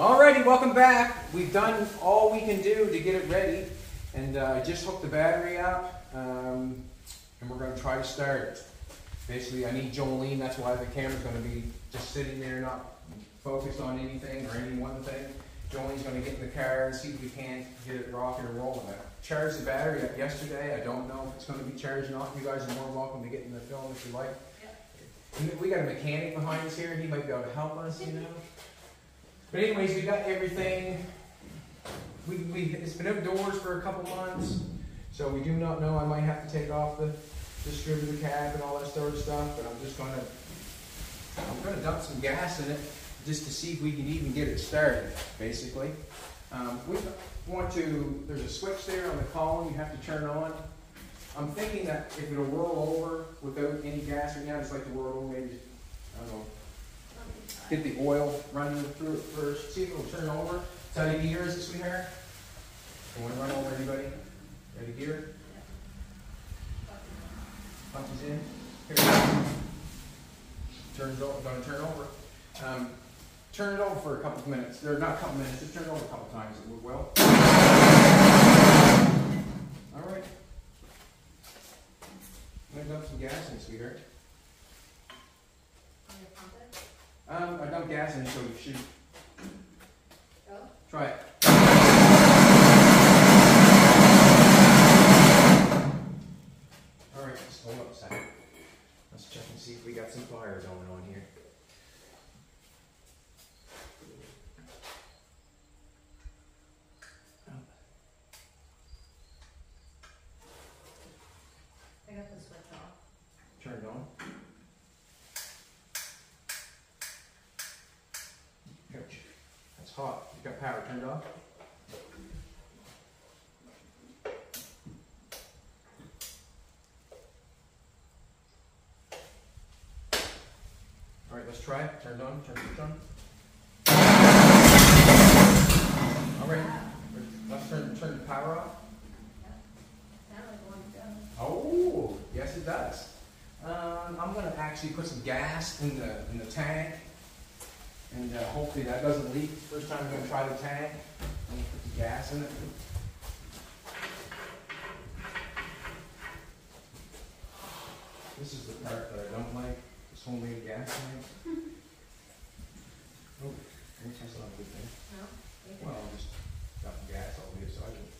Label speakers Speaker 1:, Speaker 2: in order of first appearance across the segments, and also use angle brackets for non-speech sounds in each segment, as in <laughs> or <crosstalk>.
Speaker 1: Alrighty, welcome back. We've done all we can do to get it ready, and uh, I just hooked the battery up, um, and we're going to try to start it. Basically, I need Jolene. That's why the camera's going to be just sitting there, not focused on anything or any one thing. Jolene's going to get in the car and see if we can't get it rocking and rolling. I charged the battery up yesterday. I don't know if it's going to be charged or not. You guys are more welcome to get in the film if you like. And We got a mechanic behind us here. He might be able to help us, you know. But anyways, we got everything. We, we it's been outdoors for a couple months, so we do not know. I might have to take off the distributor cap and all that sort of stuff. But I'm just gonna I'm gonna dump some gas in it just to see if we can even get it started. Basically, um, we want to. There's a switch there on the column you have to turn on. I'm thinking that if it'll roll over without any gas right now, just like the roll over, maybe I don't know get the oil running through it first, see if it'll turn over. Is that a gear, is it, sweetheart? You want to run over anybody? Ready gear? Punches in. Here we. Turns over, gonna turn over. Um, turn it over for a couple of minutes, or not a couple minutes, just turn it over a couple times, it will well. All right. I'm gonna dump some gas in, sweetheart. Um, I dumped gas in, so you should oh.
Speaker 2: Go.
Speaker 1: try it. All right, just hold up a second. Let's check and see if we got some fire going on here.
Speaker 2: I got the switch off.
Speaker 1: Turn it on. Ouch. Hot. You got power turned off? All right, let's try it. Turn it on. Turn the on. All right. Let's turn, turn the power off. Oh, yes it does. Um, I'm gonna actually put some gas in the, in the tank. And uh, hopefully that doesn't leak. First time I'm gonna try the tank. I'm gonna put the gas in it. This is the part that I don't like, this homemade gas tank. <laughs> Oh, that's not a good thing.
Speaker 2: No?
Speaker 1: Well, I'll just dump the gas all the way aside. and-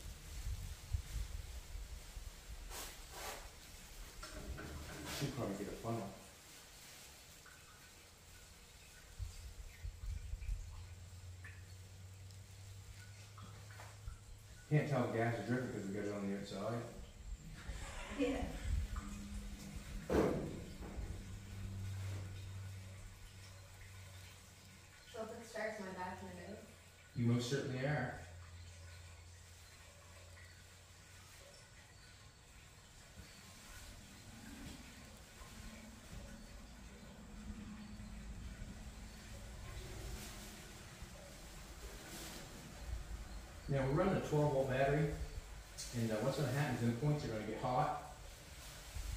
Speaker 1: Should probably get a funnel. Can't tell the gas is dripping because we got it on the outside.
Speaker 2: Yeah. So if it starts, my back in the nose.
Speaker 1: You most certainly are. Now, we're running a twelve volt battery, and uh, what's gonna happen is the points are gonna get hot.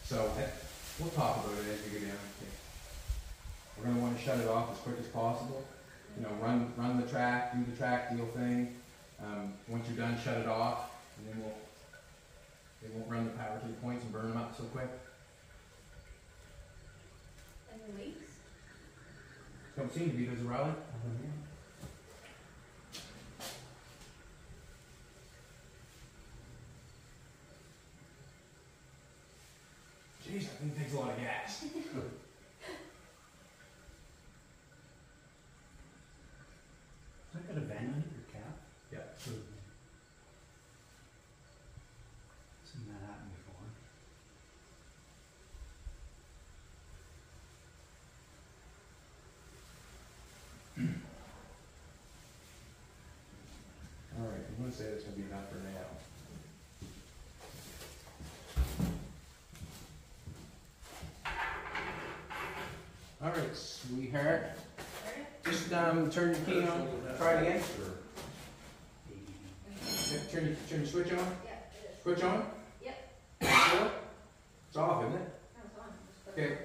Speaker 1: So, that- we'll talk about it as we go down. We're gonna wanna shut it off as quick as possible you know, run, run the track, do the track deal thing. Um, once you're done, shut it off, and then we'll, they won't run the power to the points and burn them up so quick.
Speaker 2: Any leaks?
Speaker 1: Don't seem to be, does it, Riley? Jeez, I think it takes a lot of gas.
Speaker 3: Has that got a vent on it or cap?
Speaker 1: Yeah.
Speaker 3: Seen that happen before.
Speaker 1: All right, I'm gonna say that's gonna be enough for now. All right, sweetheart, just, um, turn your key on, try it again. Turn, your- turn your switch on,
Speaker 2: Yeah, it is.
Speaker 1: switch on?
Speaker 2: Yep.
Speaker 1: It's off, isn't it?
Speaker 2: No, it's on. Just put it
Speaker 1: Okay.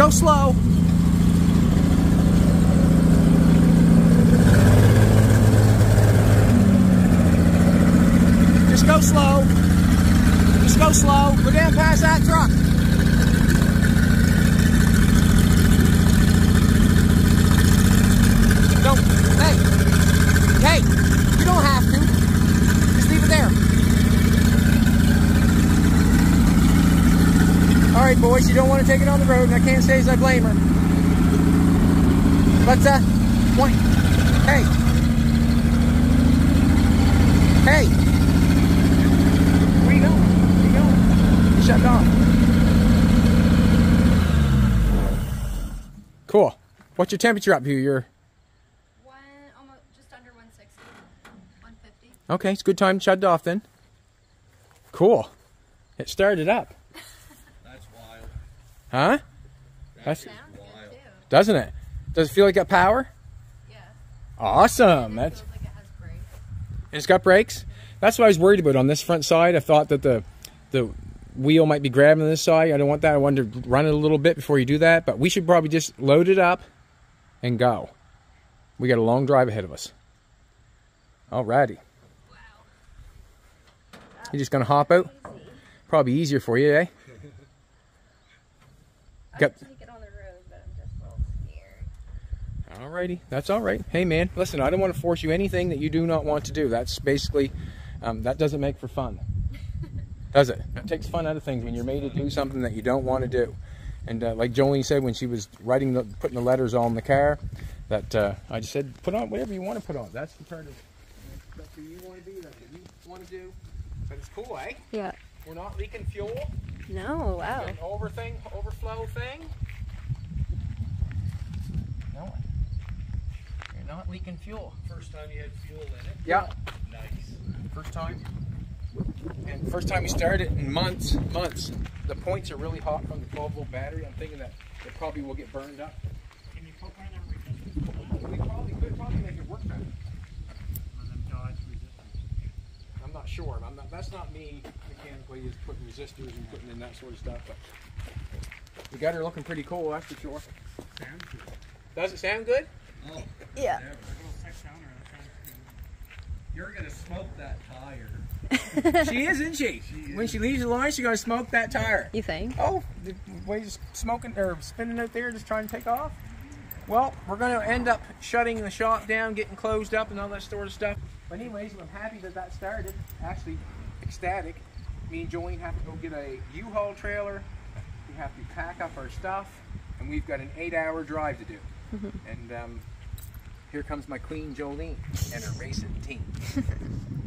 Speaker 1: Go slow. Just go slow. Just go slow. Go down past that truck. Don't. Hey. Hey. You don't have to. Just leave it there. All right, boys, you don't want to take it on the road, and I can't say as I blame her. But, uh, one, hey. Hey. Where you going? Where you going? You shut off. Cool. What's your temperature up here? You're,
Speaker 2: One, almost, just under one sixty. One fifty.
Speaker 1: okay, it's a good time to shut it off then. Cool. It started up. Huh? That's,
Speaker 2: Sounds good too.
Speaker 1: doesn't it? Does it feel like it got power?
Speaker 2: Yeah.
Speaker 1: Awesome.
Speaker 2: It
Speaker 1: That's
Speaker 2: feels like it has brakes.
Speaker 1: And it's got brakes. That's what I was worried about on this front side. I thought that the the wheel might be grabbing this side. I don't want that. I wanted to run it a little bit before you do that. But we should probably just load it up and go. We got a long drive ahead of us. Alrighty. You're just gonna hop out? Probably easier for you, eh?
Speaker 2: I
Speaker 1: Got-
Speaker 2: can take it on the road, but I'm just a little scared.
Speaker 1: Alrighty, that's all right. Hey man, listen, I don't want to force you anything that you do not want to do. That's basically, um, that doesn't make for fun, <laughs> does it? It takes fun out of things when you're made to do something that you don't want to do. And uh, like Jolene said when she was writing, the, putting the letters on the car, that uh, I just said, put on whatever you want to put on. That's the part of, that's who you want to be, that's what you want to do. But it's cool, eh?
Speaker 2: Yeah.
Speaker 1: We're not leaking fuel.
Speaker 2: No, wow.
Speaker 1: An over thing, overflow thing. No. You're not leaking fuel.
Speaker 4: First time you had fuel in it.
Speaker 1: Yeah.
Speaker 4: Nice.
Speaker 1: First time. And first time you started it in months, months. The points are really hot from the 12 volt battery. I'm thinking that it probably will get burned up.
Speaker 3: Can you put one of them resistors
Speaker 1: We probably could probably make it work better.
Speaker 3: on them Dodge resistors?
Speaker 1: I'm not sure. I'm not, that's not me mechanically is putting resistors and putting in that sort of stuff. But we got her looking pretty cool, that's for sure.
Speaker 3: Sounds.
Speaker 1: Does it sound good?
Speaker 4: Oh,
Speaker 2: Yeah.
Speaker 4: never.
Speaker 3: A little six pounder, that sounds good.
Speaker 4: You're gonna smoke that tire. <laughs>
Speaker 1: she is, isn't she?
Speaker 4: She
Speaker 1: When
Speaker 4: is.
Speaker 1: she leaves the line, she's gonna smoke that tire.
Speaker 2: You think?
Speaker 1: Oh, the way just smoking or spinning out there, just trying to take off. Well, we're going to end up shutting the shop down, getting closed up, and all that sort of stuff. But anyways, I'm happy that that started. Actually, ecstatic. Me and Jolene have to go get a U-Haul trailer. We have to pack up our stuff, and we've got an eight-hour drive to do. And um, here comes my queen Jolene and her racing team. <laughs>